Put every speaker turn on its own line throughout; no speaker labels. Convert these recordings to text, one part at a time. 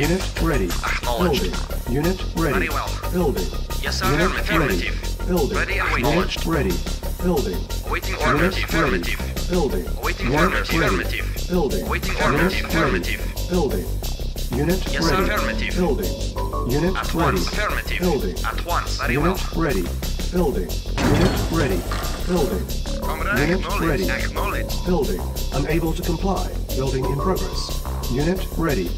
Unit ready.
Acknowledged.
Building. Unit ready.
Well.
Building.
Yes, sir.
Unit
Affirmative.
ready. Building.
Ready and waiting.
Unit ready. Building.
Orders.
ready.
Affirmative.
Building.
Orders.
ready.
Affirmative.
Building.
Orders.
ready.
Affirmative.
Building. Unit
Yes,
ready.
Affirmative.
Building. Unit
At
ready.
once. Affirmative.
Building.
At once. Very
Unit
well.
ready. Building. Unit ready. Building.
Comrade,
Unit
acknowledge.
ready.
Acknowledge.
Building. Unable to comply. Building in progress. Unit ready.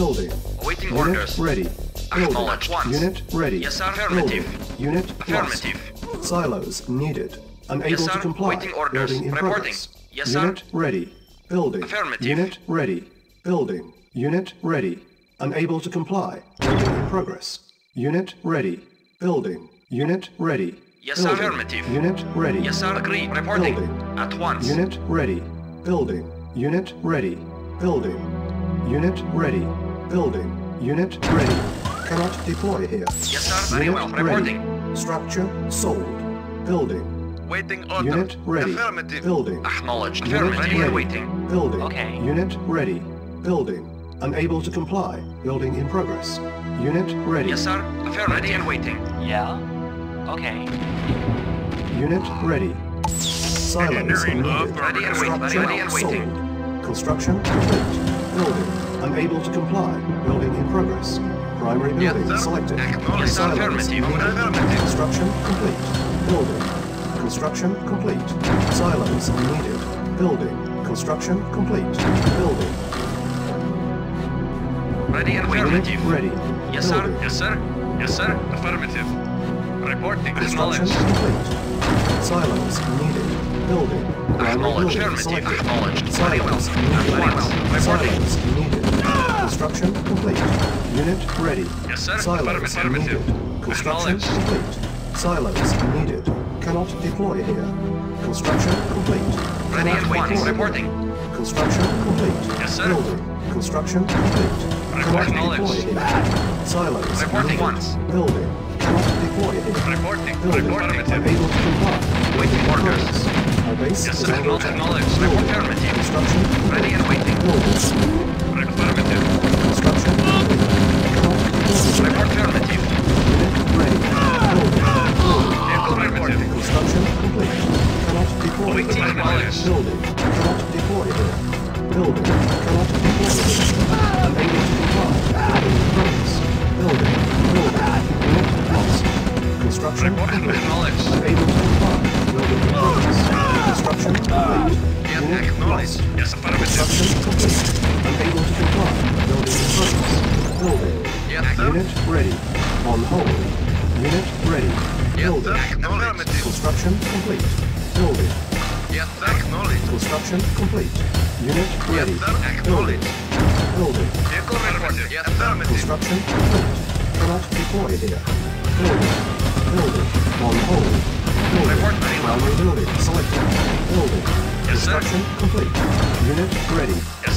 Building.
Awaiting
Unit
orders.
ready. Building.
Acknowledged once.
Unit ready.
Yes, sir. Affirmative.
Building. Unit lost. Silos needed. Unable
Yes,
to comply.
Waiting orders.
Building in
Reporting.
progress.
Yes, sir.
Unit ready. Building.
Affirmative.
Unit ready. Building. Unit ready. Unable to comply. Building in progress. Unit ready. Building. Unit ready.
Yes, sir.
Building.
Affirmative.
Unit ready.
Yes, sir. Agreed. Reporting.
Building.
At once.
Unit ready. Building. Unit ready. Building. Unit ready. Building. Unit ready. Cannot deploy here.
Yes, sir. Very
Unit
well.
ready.
Reporting.
Structure sold. Building.
Waiting order.
Unit ready.
Affirmative.
Building.
Acknowledged.
Unit
Affirmative.
ready.
and waiting.
Building.
Okay.
Unit ready. Building. Unable to comply. Building in progress. Unit ready.
Yes, sir. Affirmative. Ready and waiting.
Yeah? Okay.
Unit ready. Needed.
Ready and wait-
Structure
ready and waiting.
Construction complete. Building. Unable to comply. Building in progress. Primary building selected.
Yes, sir.
Silos
Affirmative.
needed.
Affirmative.
Construction complete. Building. Construction complete. Silos needed. Building. Construction complete. Building.
Ready and affirmative.
ready.
Yes, sir.
Building.
Yes, sir. Yes, sir. Affirmative. Reporting.
Construction complete. Silos needed. Building. Primary building
Affirmative.
selected.
Well.
Needed.
Very well. Reporting.
Silos needed. Construction complete. Unit ready.
Yes, sir.
Silos needed. Construction complete. Silos needed. Cannot deploy here. Construction complete.
Ready
Cannot
and waiting. Reporting.
Construction complete.
Yes, sir.
Building. Construction complete.
Report
Cannot deploy here. Silos
Reporting
needed.
once.
Building. Cannot deploy here.
Reporting.
Building.
Reporting.
Unable to comply.
Waiting orders.
Our base
Yes, sir. Acknowledged.
Building.
Affirmative.
Construction complete.
Ready and waiting.
Building.
Acknowledged. Yes, affirmative.
Construction complete. Unable to comply. Building in progress. Building.
Yes, sir.
Unit ready. On hold. Unit ready.
Yes,
Building.
sir. Acknowledged.
Construction complete. Building.
Yes, sir. Acknowledged.
Construction complete. Unit ready.
Yes, sir. Acknowledged.
Building.
Vehicle reported. Yes, affirmative.
Construction complete. Cannot deploy here. Building. Building. On hold. Building.
Report.
Primary building selected. Building.
Yes, sir.
Construction complete. Unit ready.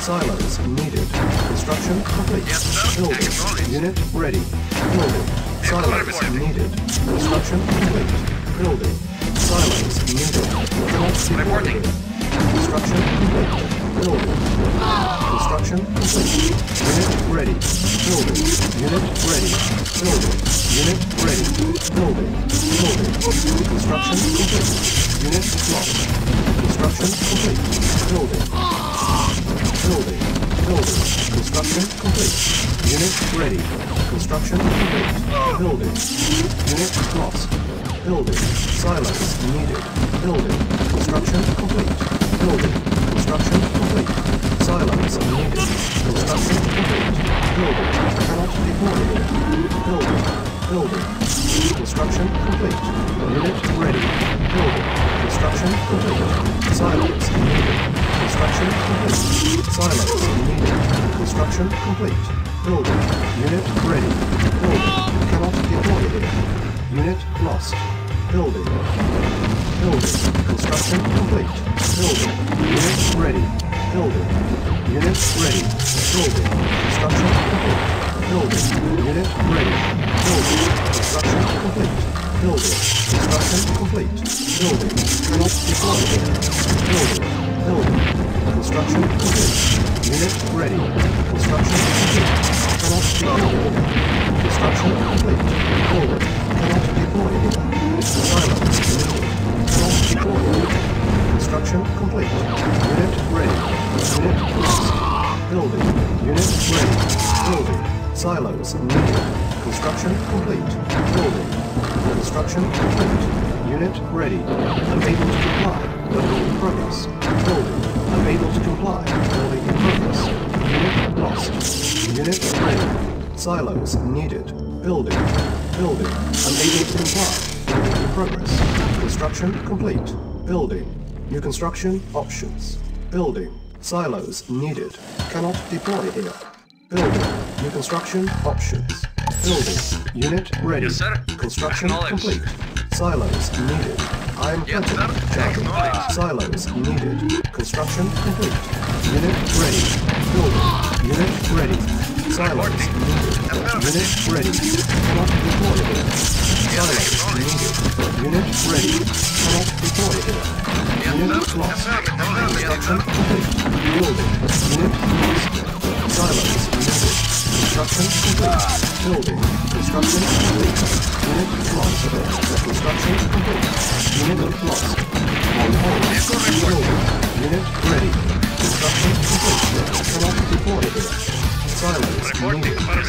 Silos needed. Construction complete.
Yes.
Building. Unit ready. Building. Silos needed. Construction complete. Building. Silos needed.
Reporting.
Construction complete. Building. Construction complete. Unit ready. Building. Unit ready. Building. Unit ready. Building. Building. Construction complete. Unit lost. Construction complete. Building. Building. Building. Construction complete. Unit ready. Construction complete. Building. Unit lost. Building. Silos needed. Building. Construction complete. Building. Construction complete. Silos needed. Construction complete. Building. Cannot deploy. Building. Building. Construction complete. Unit ready. Building. Construction complete. Silos needed. Construction complete. Needed. Construction complete. Building. Unit ready. Building. Cannot deploy here. Unit lost. Building. Building. Construction complete. Building. Unit ready. Building. Unit ready. Building. Construction complete. Building. Unit ready. Building. Construction complete. Building. Construction complete. Building. Cannot deploy here. Building. Building. Construction complete. Unit ready. Construction complete. Cannot here. Construction complete. Building. Cannot deploy here. Silence. Cannot deploy. Construction complete. Unit ready. Unit lost. Building. Unit ready. Building. Silos needed. Construction complete. Building. Construction complete. Unit ready. Unable to comply. Building in progress. Building. Unable to comply. Building in progress. Unit lost. Unit ready. Silos needed. Building. Building. Unable to comply. Building in progress. Construction complete. Building. New construction options. Building. Silos needed. Cannot deploy here. Building. New construction options. Building. Unit ready.
Yes, sir.
Construction complete. Silos needed. I am
Yes,
present.
sir.
Silos needed. Construction complete. Unit ready. Building. Unit ready. Silos
Reporting.
needed.
Affirmative.
Unit ready. Cannot deploy here. Silos
acknowledged.
needed. Unit ready. Cannot deploy Unit lost. Construction complete. Building. Unit lost. Silos needed. Construction complete. Building. Construction complete. Unit lost. Construction complete. Unit lost. On hold. Building. Unit ready.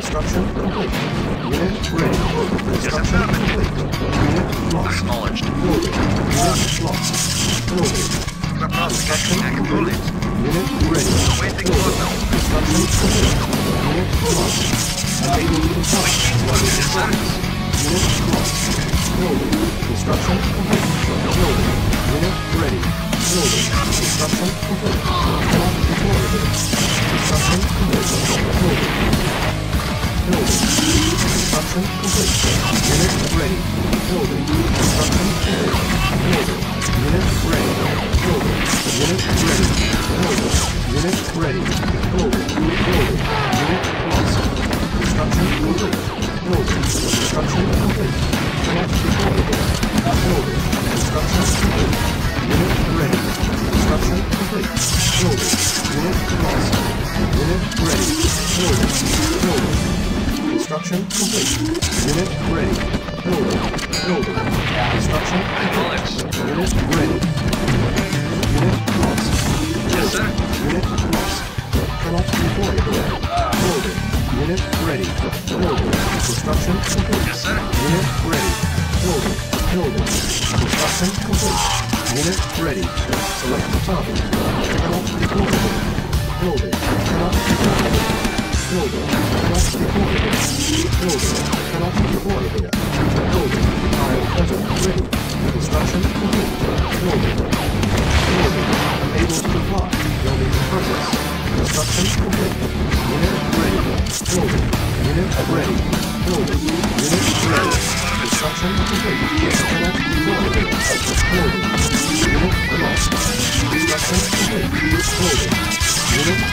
Construction complete. Unit ready. Construction complete. Unit lost.
Acknowledged.
Unit lost. Building. Construction complete. Unit ready.
Waiting
Building.
order.
Construction complete. Unit lost.
Yes, sir.
Unit lost. Building. Construction complete. Building. Unit ready. Building. Construction complete. Construction complete. Construction complete. Unit ready. Building. Construction complete. Building. Unit ready. Building. Unit ready. Building. Unit ready. Building. Building. Unit lost. Construction complete. Building. Construction complete. Cannot deploy here. Building. Construction complete. Unit ready. Construction complete. Building. Unit lost. Unit ready. Building. Building. Construction complete. Unit ready. Building. Building. Construction complete. Unit ready. Unit lost.
Yes, sir.
Unit lost. Cannot deploy here. Building. Unit ready. Building. Construction complete.
Yes, sir.
Unit ready. Building. Building. Construction complete. Unit ready. Select the target. Cannot deploy here. Building. Cannot deploy here. Unit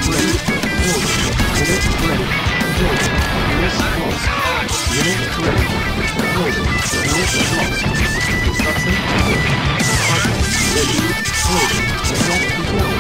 ready. Construction. Construction. Construction. Construction.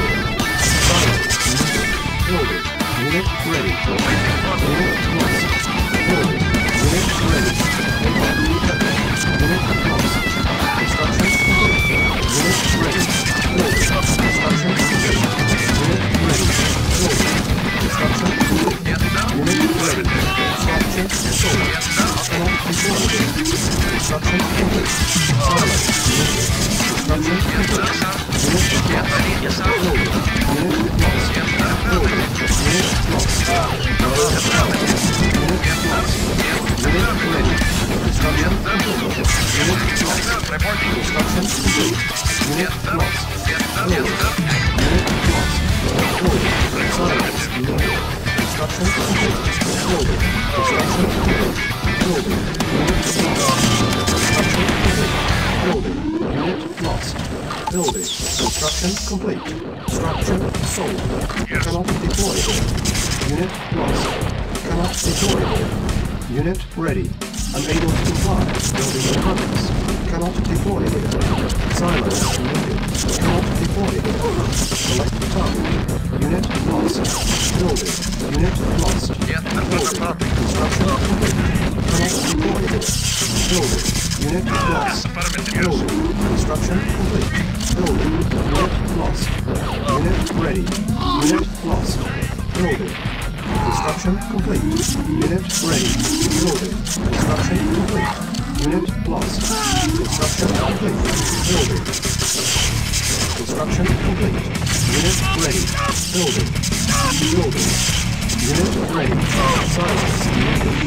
Building. Unit lost. Building. Construction complete. Structure sold. Yes. Cannot deploy. Unit lost. Cannot deploy. Unit ready. Unable to comply. Building in progress. Cannot deploy here. Needed. Cannot deploy here. Select target. Unit lost. Building. Unit lost.
Yes, that's not a
Building. Construction complete. Cannot deploy. Building. Unit lost. Building. Construction complete. Building. Unit lost. Unit ready. Unit lost. Building. Construction complete. Unit ready. Building. Construction complete. Unit lost. Construction complete. Building. Construction complete. Unit ready. Building. Building. Unit ready. Silence.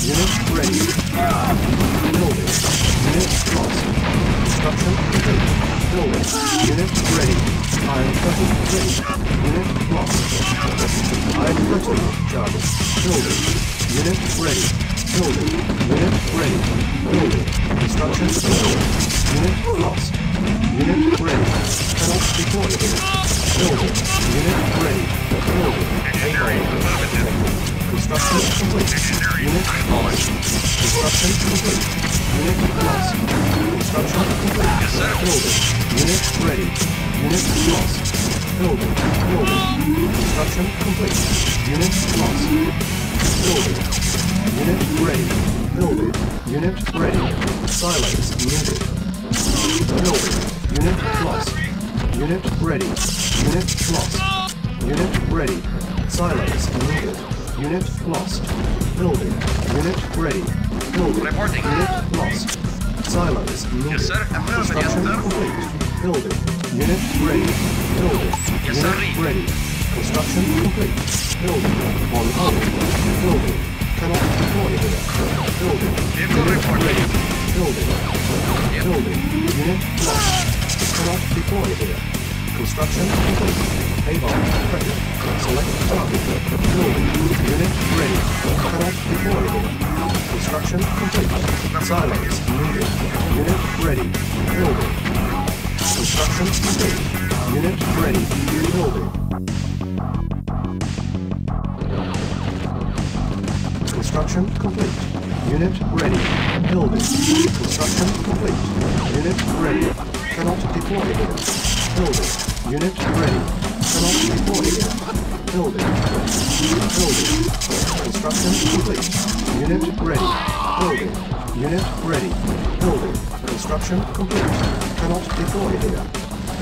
Unit ready. Building. Unit lost. Construction complete. Building. Unit ready. Iron curtain ready. Unit lost. Iron curtain Jarvis. Building. Unit ready. Building. Unit ready. Building. Construction complete. Unit lost. Unit ready. Cannot deploy here. Building. Unit ready. Building.
Engineering.
Construction complete. Unit lost. Construction complete. Unit lost. Construction complete. Building. Unit ready. Unit lost. Building. Building. Construction complete. Unit lost. Building. Unit ready. Building. Unit ready. Silos needed. Building. Unit lost. Unit ready. Unit lost. Unit ready. Silos needed. Unit lost. Building. Unit ready. Building.
Reporting.
Unit lost. Silos needed.
Yes, sir. Affirmative, yes, sir.
complete. Building. Unit ready. Building.
Yes,
Unit
sir.
ready. Construction complete. Building. On hold. Building. Cannot deploy here. Building.
Vehicle
Unit
reporting.
ready. Building.
Yep.
Building. Unit lost. Cannot deploy here. Construction complete. Avon present. Select target. Building. Unit ready. Cannot deploy. Construction complete. Silos needed. Unit ready. Building. Construction complete. Unit ready. Building. Construction complete. Unit ready. Building. Construction complete. Unit ready. Cannot deploy. Building. Unit ready. Building. Building. Construction complete. Unit ready. Building. Unit ready. Building. Construction complete. Cannot deploy here.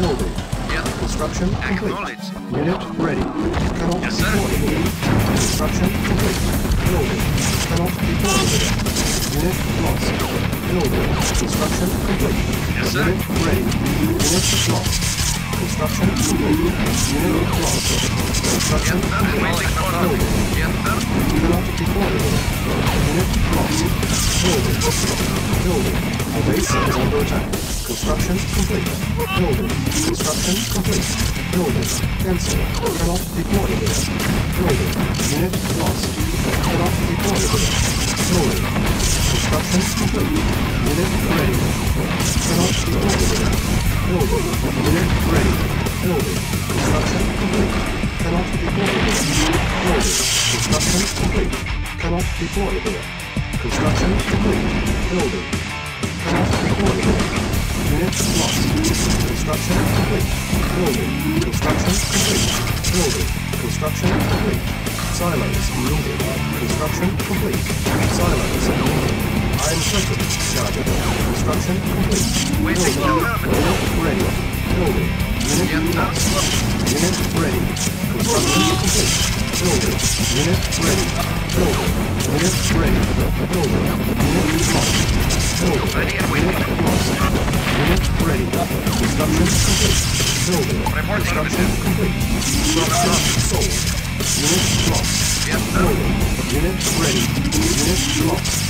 Building.
Yes.
Construction complete. Unit ready. Cannot
Yes,
deploy here. Construction complete. Building. Cannot deploy here. Unit lost. Building. Construction complete.
Yes.
Unit ready. Unit lost. Construction complete. Building. Construction complete. Building. Construction complete. Building. Cancel. Building. Unit lost. Cannot deploy. Building. Construction complete. Unit ready. Cannot deploy. Construction complete. Cannot deploy. Construction complete. Cannot deploy. Iron curtain started. Construction complete.
Waiting
Building. Unit ready. Building. Unit
Yes,
Unit ready. Construction complete. Building. Unit ready. Building. Unit ready. Building. Unit lost. Building.
Ready and waiting.
Unit lost. Unit ready. Construction complete. Building.
Reporting,
Construction complete. Construction sold. Unit lost. Building. Unit ready. Unit lost.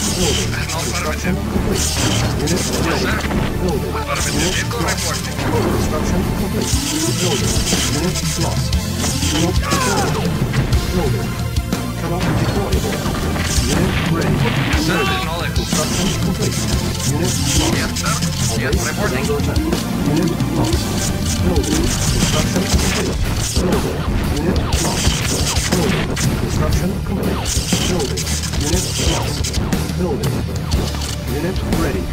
Unit.
Affirmative.
Unit
Vehicle reporting.
Construction complete. Building. Unit lost. Cannot deploy. Building. Cannot deploy. Unit ready.
sir.
Building.
Acknowledge.
Construction complete. Unit lost.
Yes, sir. Yes, reporting.
Unit lost. Building. Construction complete. Building. Unit lost. Building. Construction complete. Building. Unit lost. Building. Unit ready.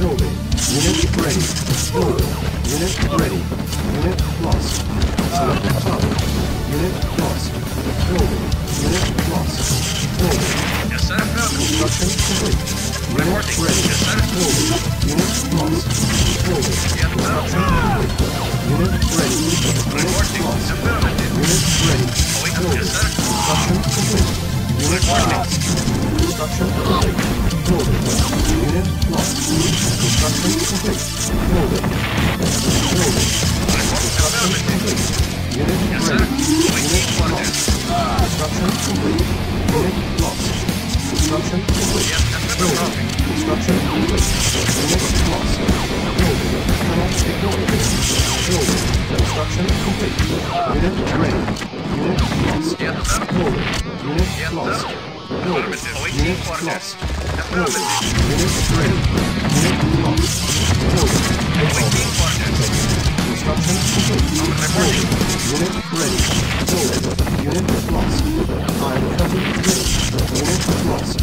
Building. Unit ready. Building. Unit ready. Unit lost. Select target. Unit lost. Building. Unit lost. Building.
Yes, sir.
Construction complete. Unit
Reporting.
ready.
Yes, sir.
Building. Unit lost. Building.
Yes, sir.
Construction complete. Unit ready. Unit lost. Unit ready. Construction complete. Unit ready. Unit lost. Building. Unit lost. Building. Unit lost. Building. Unit ready. Unit lost. Building.
Awaiting orders.
Construction complete.
reporting.
Unit ready. Building. Unit lost. Iron curtain ready. Unit lost.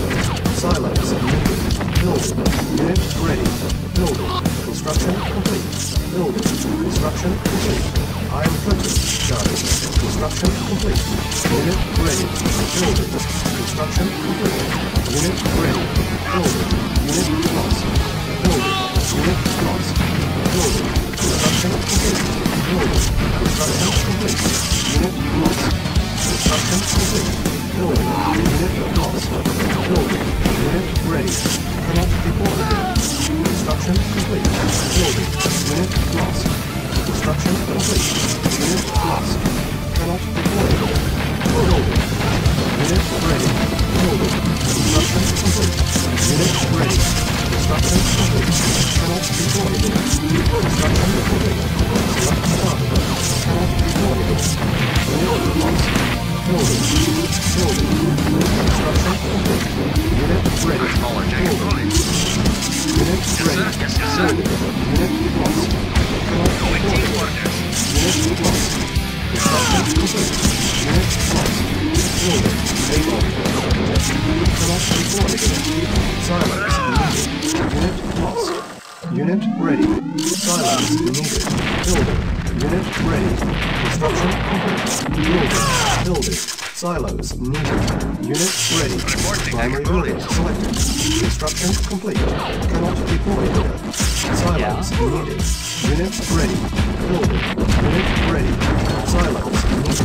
Silos needed. Building. Unit ready. Building. Construction complete. Building. Construction complete. Construction complete. Unit ready. Building. Construction complete. Unit ready. Building. Unit lost. Building. Unit lost. Building. Construction complete. Building. Construction complete. Unit lost. Construction complete. Building. Unit lost. Building. Unit ready. Cannot deploy. Construction complete. Building. Unit lost. Construction complete. Unit lost. Deploy. Unit ready. Unit ready. Unit ready. Unit ready. Silos needed. Building. Unit ready. Construction complete. Building. Building. Silos needed. Unit ready. Primary building selected. Construction complete. Cannot deploy here. Silos needed. Unit ready. Building. Unit ready. Silos needed.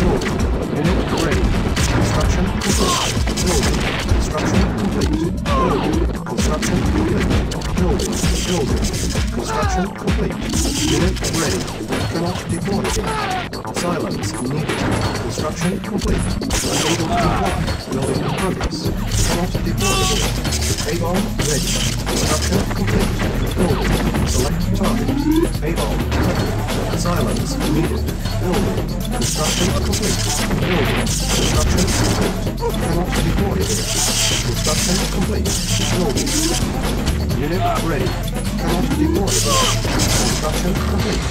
Building. Unit ready. Construction complete. Building. Construction complete. Building. Construction complete. Building. Building. Construction complete. Unit ready. Cannot deploy. Silos needed. Construction complete. Unable to comply. Building in progress. Cannot deploy. A-bomb ready. Construction complete. Building. Select target. A-bomb detected. Needed. Building. Construction complete. Building. Construction complete. Cannot deploy.
here. Construction complete. Building. Unit ready. Cannot deploy here. Construction complete.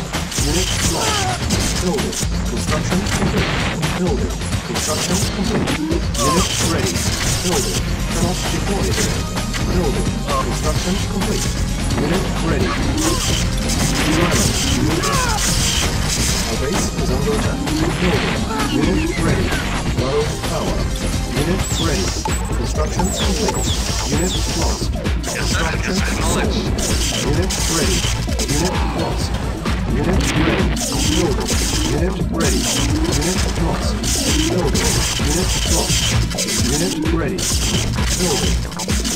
Unit lost. Building. Construction complete. Building. Construction complete. Unit ready. Building. Cannot deploy here. Building. Construction complete. Unit ready. Our base is under attack. Building. Unit ready. Low power. Unit ready. Construction complete. Unit lost. Construction sold. Unit ready. Unit lost. Unit ready. Building. Unit ready. Unit lost. Building. Unit lost. Unit ready. Building.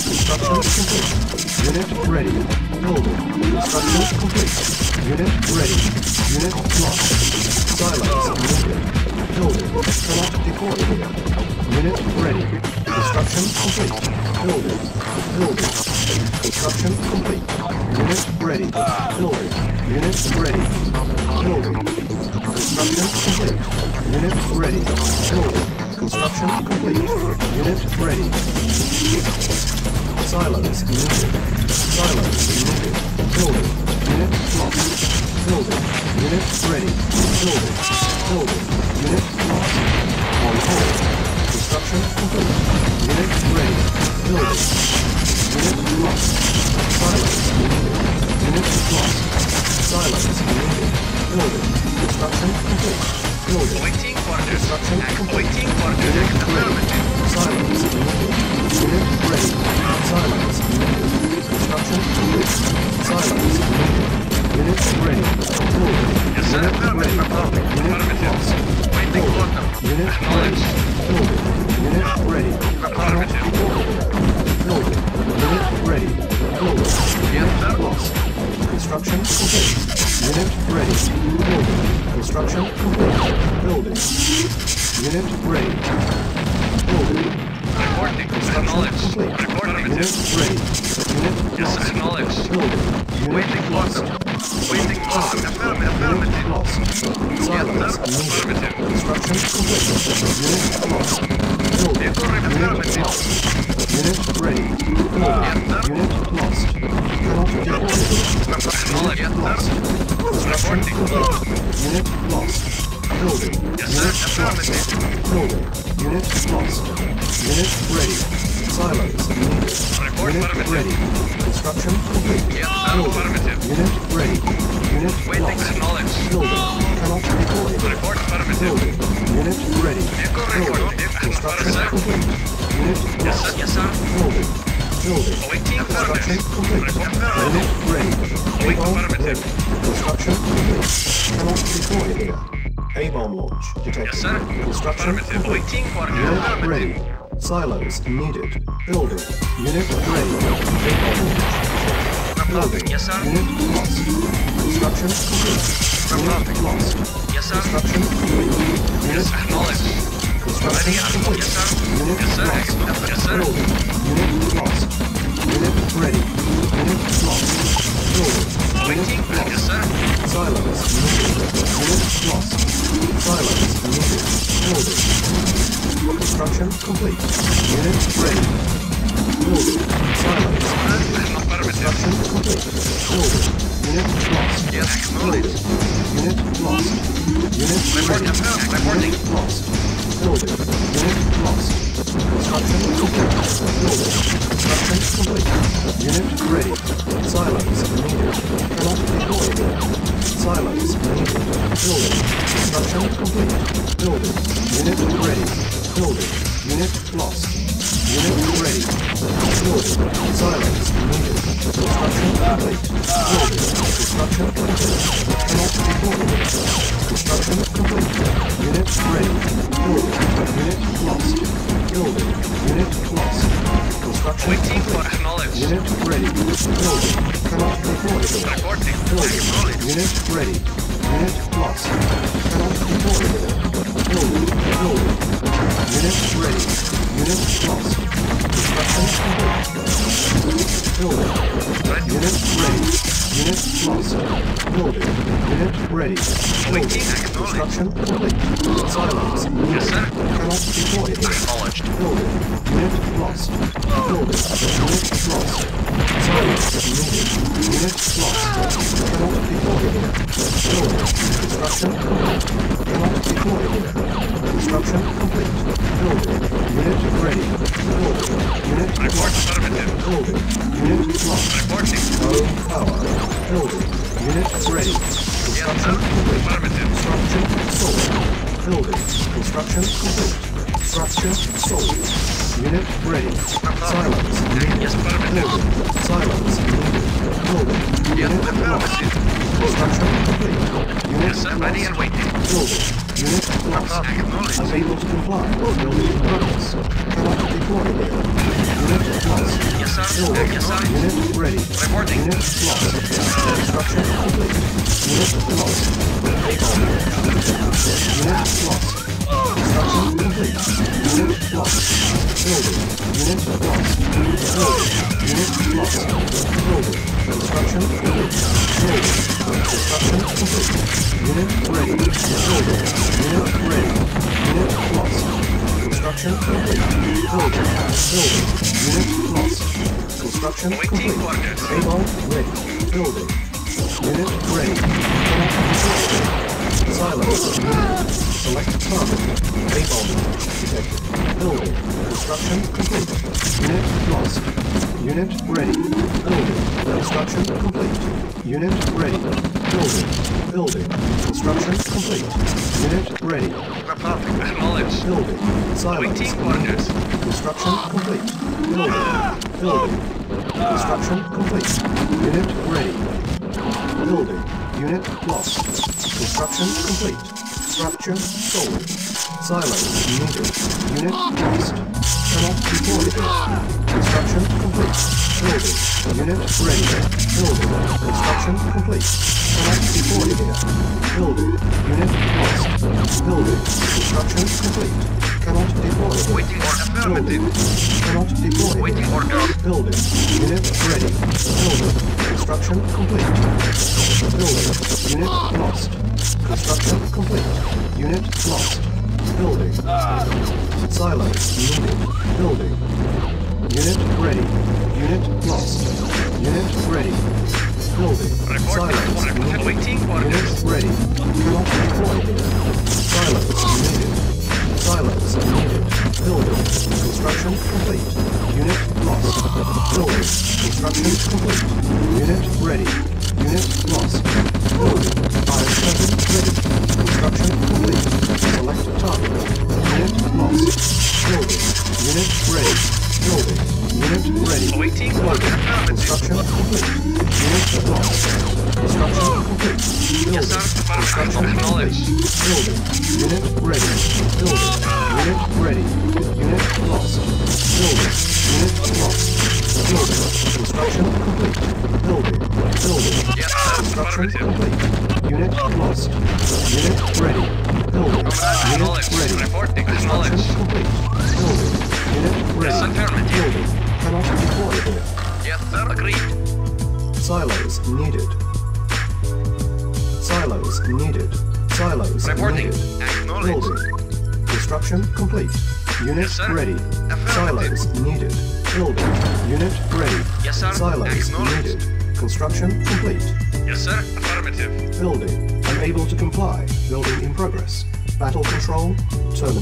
Construction complete. Unit ready. Building. Construction complete. Unit ready. Unit lost. Silos needed. Building. Cannot deploy here. Unit ready. Construction complete. Building. Building. Construction complete. Unit ready. Building. Unit ready. Building. Construction complete. Unit ready. Building. Construction complete. Unit ready. Silos needed. Silos needed. Building. Unit lost. Building. Unit ready. Building. Building. Unit lost. On hold. Construction complete. Unit ready. Building. Unit lost. Silos needed. Lost. Construction complete. Unit lost. Building. Construction complete. Unit ready. A-bomb ready. Construction complete. Cannot deploy here. A-bomb launch detected.
Yes.
Construction complete. Unit ready. Silos needed. Building. Unit ready. A-bomb launch.
Yes, sir.
Unit lost. Construction complete. Unit lost.
Yes, sir.
Construction complete. Unit
acknowledged.
Construction complete.
yes, sir.
Unit lost. Building. Unit lost. Unit ready. Unit lost. Building. Unit lost. Silos needed. Unit lost. Silos needed. Building. Construction complete. Unit ready. Building. Silos needed. Construction complete. Building. Unit lost.
Yes, acknowledged.
Unit lost. Unit ready. Unit lost. Building. Unit lost. Construction complete. Construction complete. Unit ready. Silos needed. Cannot deploy. Silos needed. Building. Construction complete. Building. Unit ready. Building. Unit lost. Unit ready. Building. Silos needed. Construction complete. Building.
Waiting for
complete. Unit ready. Building. Cannot deploy.
Reporting.
Building.
Acknowledged.
Unit ready. Unit lost. Cannot here. Building. Building. Unit ready. Unit lost. Construction complete.
Ready.
Unit ready. Unit lost. Building. Unit ready. Building. Construction complete. Silence.
Yes, sir.
Cannot deploy.
Acknowledged.
Building. Unit
lost. Building. Unit lost. Silence. Unit lost. Cannot deploy. Building. Construction complete. Cannot deploy. Construction complete. Building. Unit ready. Building. Unit lost. Building. Unit lost.
Reporting.
Low power. Building. Unit ready. Construction complete. Structure sold. Building. Construction complete. Structure sold. Unit ready. Silence. Building. Silos needed. Building. Unit lost. Construction complete. Unit
Yes. Ready and waiting.
Building. Unit lost. Unable to comply. Building in progress. Cannot deploy here. Unit lost.
Yes, sir.
Building.
Yes, sir.
Unit ready.
Reporting.
Unit lost. Construction complete. Unit lost. Unit lost. Building. Unit ready. Unit ready. Silence. Select target. A-bomb detected. Building. Construction complete. Unit lost. Unit ready. Building. Construction complete. Unit ready. Building. Building. Construction complete. Unit ready.
Reporting. Acknowledged.
Building. Silence.
Orders.
Construction complete. Building. Building. Construction complete. Unit ready. Building. Unit lost. Construction complete. Structure sold. Silos needed. Unit lost. Cannot deploy here. Construction complete. Building. Unit ready. Building. Construction complete. Cannot deploy here. Building. Unit lost. Building. Construction complete. Cannot deploy.
Waiting order. Affirmative.
Cannot deploy.
Waiting order.
Building. Unit ready. Building. Construction complete. Building. Unit lost. Construction complete. Unit lost. Building. Silos needed. Building. Unit ready. Unit lost. Unit ready. Building. Needed.
Waiting
Unit ready. Cannot deploy. Silos needed. Silos needed. Building. Construction complete. Unit lost. Building. Construction complete. Unit ready. Unit lost. Building. Fire station ready. Construction complete. Select target. Unit lost. Building. Unit ready. Building. Unit ready.
Waiting
Building. Construction complete. Unit lost. Construction complete. Building. Construction
Acknowledged.
Building. Unit ready. Building. Unit ready. Unit lost. Building. Unit lost. Building. Construction complete. Building. Building. Construction complete. Unit lost. Unit ready. Building. Unit ready. Construction complete. Building. Unit ready.
Yes, affirmative.
Cannot deploy here.
Yes, sir. Agreed.
Silos needed. Silos needed. Silos
Reporting.
needed.
Acknowledged.
Building. Construction complete. Unit
Yes,
ready. Silos needed. Building. Unit ready.
Yes, sir.
Silos needed. Construction complete.
Yes, sir. Affirmative.
Building. Unable to comply. Building in progress. Battle control terminated.